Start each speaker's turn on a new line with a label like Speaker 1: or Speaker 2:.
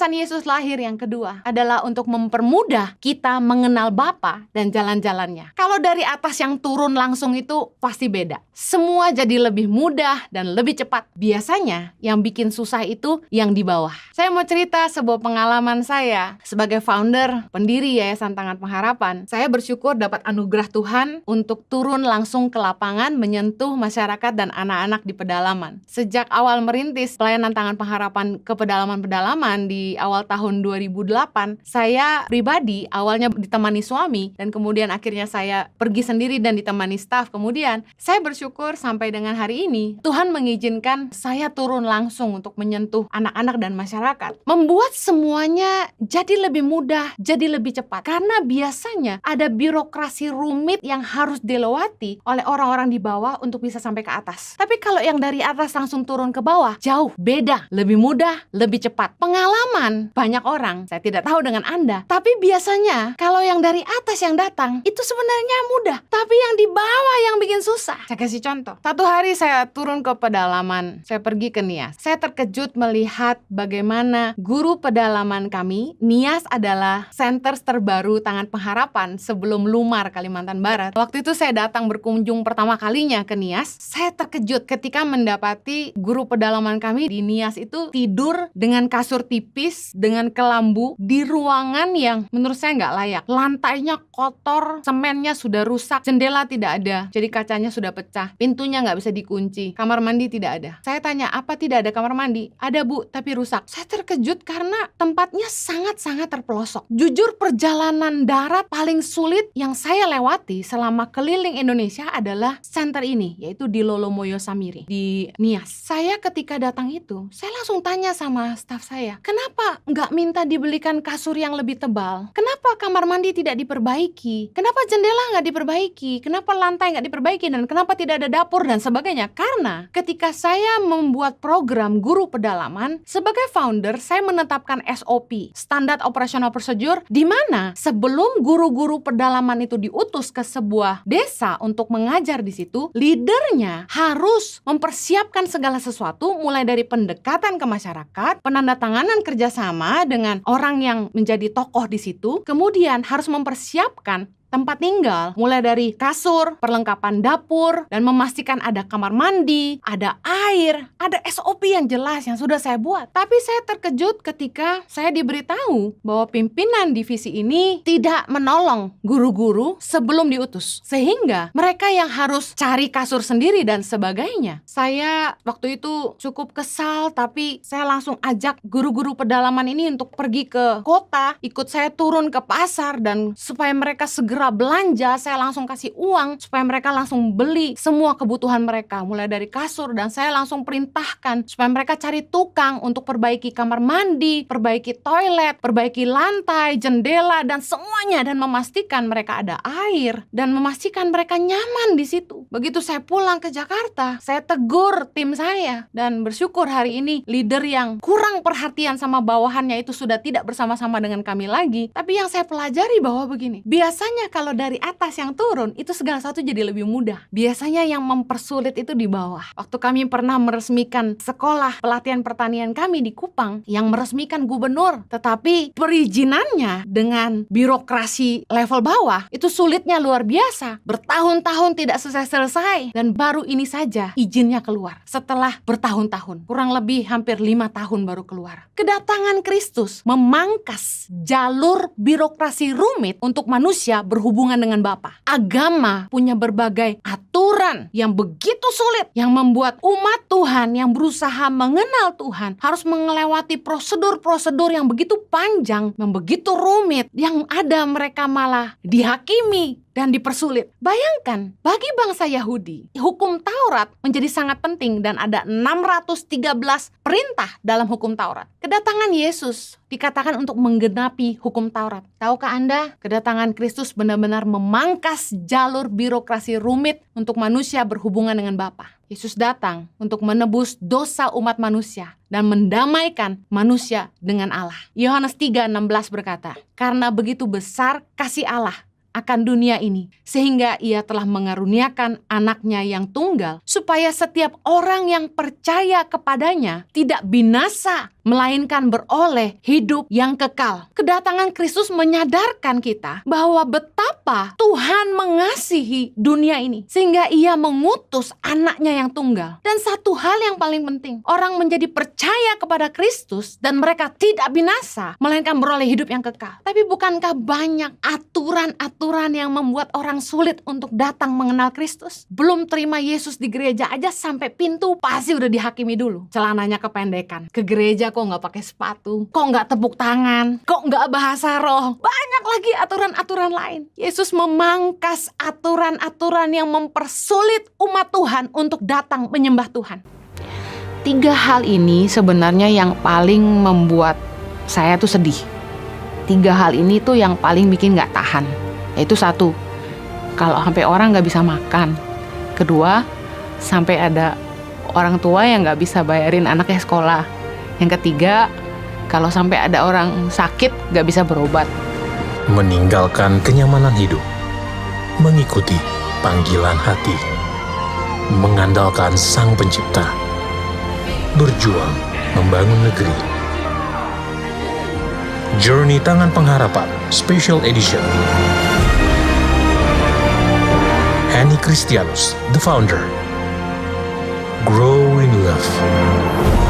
Speaker 1: alasan Yesus lahir yang kedua adalah untuk mempermudah kita mengenal Bapa dan jalan-jalannya. Kalau dari atas yang turun langsung itu pasti beda. Semua jadi lebih mudah dan lebih cepat. Biasanya yang bikin susah itu yang di bawah. Saya mau cerita sebuah pengalaman saya sebagai founder, pendiri Yayasan Tangan Pengharapan. Saya bersyukur dapat anugerah Tuhan untuk turun langsung ke lapangan menyentuh masyarakat dan anak-anak di pedalaman. Sejak awal merintis pelayanan Tangan Pengharapan ke pedalaman-pedalaman di awal tahun 2008, saya pribadi awalnya ditemani suami dan kemudian akhirnya saya pergi sendiri dan ditemani staff. Kemudian saya bersyukur sampai dengan hari ini Tuhan mengizinkan saya turun langsung untuk menyentuh anak-anak dan masyarakat. Membuat semuanya jadi lebih mudah, jadi lebih cepat. Karena biasanya ada birokrasi rumit yang harus dilewati oleh orang-orang di bawah untuk bisa sampai ke atas. Tapi kalau yang dari atas langsung turun ke bawah, jauh beda, lebih mudah, lebih cepat. Pengalaman banyak orang, saya tidak tahu dengan Anda, tapi biasanya kalau yang dari atas yang datang itu sebenarnya mudah, tapi yang di bawah yang bikin susah. Saya kasih contoh. Satu hari saya turun ke pedalaman, saya pergi ke Nias. Saya terkejut melihat bagaimana guru pedalaman kami, Nias adalah center terbaru Tangan Pengharapan sebelum Lumar Kalimantan Barat. Waktu itu saya datang berkunjung pertama kalinya ke Nias, saya terkejut ketika mendapati guru pedalaman kami di Nias itu tidur dengan kasur tipis, dengan kelambu di ruangan yang menurut saya nggak layak. Lantainya kotor, semennya sudah rusak, jendela tidak ada, jadi kacanya sudah pecah, pintunya nggak bisa dikunci, kamar mandi tidak ada. Saya tanya, apa tidak ada kamar mandi? Ada bu, tapi rusak. Saya terkejut karena tempatnya sangat-sangat terpelosok. Jujur perjalanan darat paling sulit yang saya lewati selama keliling Indonesia adalah center ini, yaitu di Lolomoyo Samiri, di Nias. Saya ketika datang itu, saya langsung tanya sama staff saya, kenapa nggak minta dibelikan kasur yang lebih tebal? Kenapa kamar mandi tidak diperbaiki? Kenapa jendela nggak diperbaiki? Kenapa lantai nggak diperbaiki? Dan kenapa tidak ada dapur dan sebagainya? Karena ketika saya membuat program guru pedalaman, sebagai founder, saya menetapkan SOP, Standard Operational Procedure, di mana sebelum guru-guru pedalaman itu diutus ke sebuah desa untuk mengajar di situ, leadernya harus mempersiapkan segala sesuatu mulai dari pendekatan ke masyarakat, penandatanganan kerjasama dengan orang yang menjadi tokoh di situ, kemudian harus mempersiapkan tempat tinggal, mulai dari kasur, perlengkapan dapur, dan memastikan ada kamar mandi, ada air, ada SOP yang jelas yang sudah saya buat. Tapi saya terkejut ketika saya diberitahu bahwa pimpinan divisi ini tidak menolong guru-guru sebelum diutus. Sehingga mereka yang harus cari kasur sendiri dan sebagainya. Saya waktu itu cukup kesal, tapi saya langsung ajak guru-guru pedalaman ini untuk pergi ke kota, ikut saya turun ke pasar, dan supaya mereka segera segera belanja, saya langsung kasih uang supaya mereka langsung beli semua kebutuhan mereka, mulai dari kasur dan saya langsung perintahkan supaya mereka cari tukang untuk perbaiki kamar mandi, perbaiki toilet, perbaiki lantai, jendela dan semuanya dan memastikan mereka ada air dan memastikan mereka nyaman di situ. Begitu saya pulang ke Jakarta, saya tegur tim saya dan bersyukur hari ini leader yang kurang perhatian sama bawahannya itu sudah tidak bersama-sama dengan kami lagi. Tapi yang saya pelajari bahwa begini, biasanya kalau dari atas yang turun itu segala sesuatu jadi lebih mudah. Biasanya yang mempersulit itu di bawah. Waktu kami pernah meresmikan sekolah pelatihan pertanian kami di Kupang yang meresmikan gubernur, tetapi perizinannya dengan birokrasi level bawah itu sulitnya luar biasa. Bertahun-tahun tidak selesai-selesai dan baru ini saja izinnya keluar setelah bertahun-tahun. Kurang lebih hampir lima tahun baru keluar. Kedatangan Kristus memangkas jalur birokrasi rumit untuk manusia ber berhubungan dengan Bapa. Agama punya berbagai aturan yang begitu sulit yang membuat umat Tuhan yang berusaha mengenal Tuhan harus melewati prosedur-prosedur yang begitu panjang, yang begitu rumit, yang ada mereka malah dihakimi dan dipersulit. Bayangkan, bagi bangsa Yahudi, hukum Taurat menjadi sangat penting dan ada 613 perintah dalam hukum Taurat. Kedatangan Yesus dikatakan untuk menggenapi hukum Taurat. Tahukah Anda, kedatangan Kristus benar-benar memangkas jalur birokrasi rumit untuk manusia berhubungan dengan Bapa. Yesus datang untuk menebus dosa umat manusia dan mendamaikan manusia dengan Allah. Yohanes 3:16 berkata, "Karena begitu besar kasih Allah akan dunia ini, sehingga ia telah mengaruniakan anaknya yang tunggal, supaya setiap orang yang percaya kepadanya tidak binasa, melainkan beroleh hidup yang kekal. Kedatangan Kristus menyadarkan kita bahwa betapa Tuhan mengasihi dunia ini, sehingga ia mengutus anaknya yang tunggal. Dan satu hal yang paling penting, orang menjadi percaya kepada Kristus dan mereka tidak binasa, melainkan beroleh hidup yang kekal. Tapi bukankah banyak aturan-aturan yang membuat orang sulit untuk datang mengenal Kristus? Belum terima Yesus di gereja aja sampai pintu pasti udah dihakimi dulu. Celananya kependekan. Ke gereja kok nggak pakai sepatu, kok nggak tepuk tangan, kok nggak bahasa roh. Banyak lagi aturan-aturan lain. Yesus memangkas aturan-aturan yang mempersulit umat Tuhan untuk datang menyembah Tuhan. Tiga hal ini sebenarnya yang paling membuat saya tuh sedih. Tiga hal ini tuh yang paling bikin nggak tahan. Yaitu satu, kalau sampai orang nggak bisa makan. Kedua, sampai ada orang tua yang nggak bisa bayarin anaknya sekolah. Yang ketiga, kalau sampai ada orang sakit nggak bisa berobat.
Speaker 2: Meninggalkan kenyamanan hidup, mengikuti panggilan hati, mengandalkan Sang Pencipta, berjuang membangun negeri. Journey Tangan Pengharapan Special Edition Henny Christianus, the founder. Grow in Love.